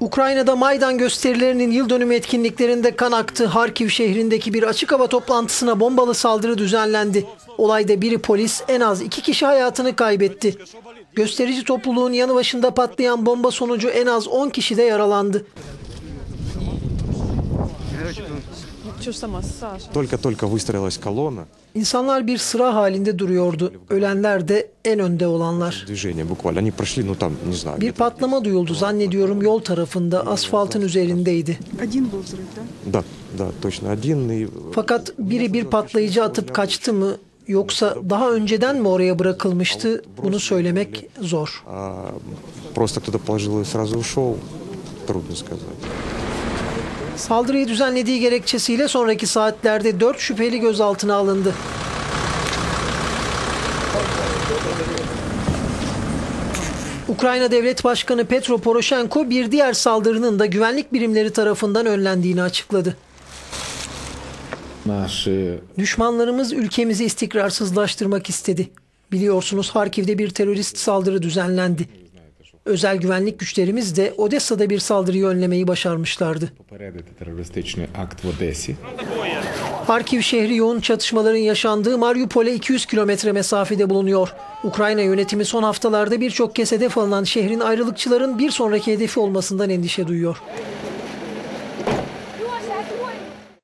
Ukrayna'da Maydan gösterilerinin yıl dönümü etkinliklerinde kan aktı. Harkiv şehrindeki bir açık hava toplantısına bombalı saldırı düzenlendi. Olayda biri polis, en az iki kişi hayatını kaybetti. Gösterici topluluğun yanı başında patlayan bomba sonucu en az 10 kişi de yaralandı. Только-только выстроилась колонна, İnsanlar bir sıra halinde duruyordu. Ölenler de en önde olanlar. движение буквально. Они прошли, ну там, не знаю, Bir где-то- patlama duyuldu zannediyorum yol tarafında asfaltın üzerindeydi. Один был взрыв, да? Да, да, точно один. И Fakat biri bir patlayıcı atıp kaçtı mı yoksa daha önceden mi oraya bırakılmıştı bunu söylemek zor. а, просто кто-то положил и сразу ушел. Трудно сказать. Saldırıyı düzenlediği gerekçesiyle sonraki saatlerde 4 şüpheli gözaltına alındı. Ukrayna Devlet Başkanı Petro Poroshenko bir diğer saldırının da güvenlik birimleri tarafından önlendiğini açıkladı. Düşmanlarımız ülkemizi istikrarsızlaştırmak istedi. Biliyorsunuz Harkiv'de bir terörist saldırı düzenlendi özel güvenlik güçlerimiz de Odessa'da bir saldırıyı önlemeyi başarmışlardı. Harkiv şehri yoğun çatışmaların yaşandığı Mariupol'e 200 kilometre mesafede bulunuyor. Ukrayna yönetimi son haftalarda birçok kez hedef alınan şehrin ayrılıkçıların bir sonraki hedefi olmasından endişe duyuyor.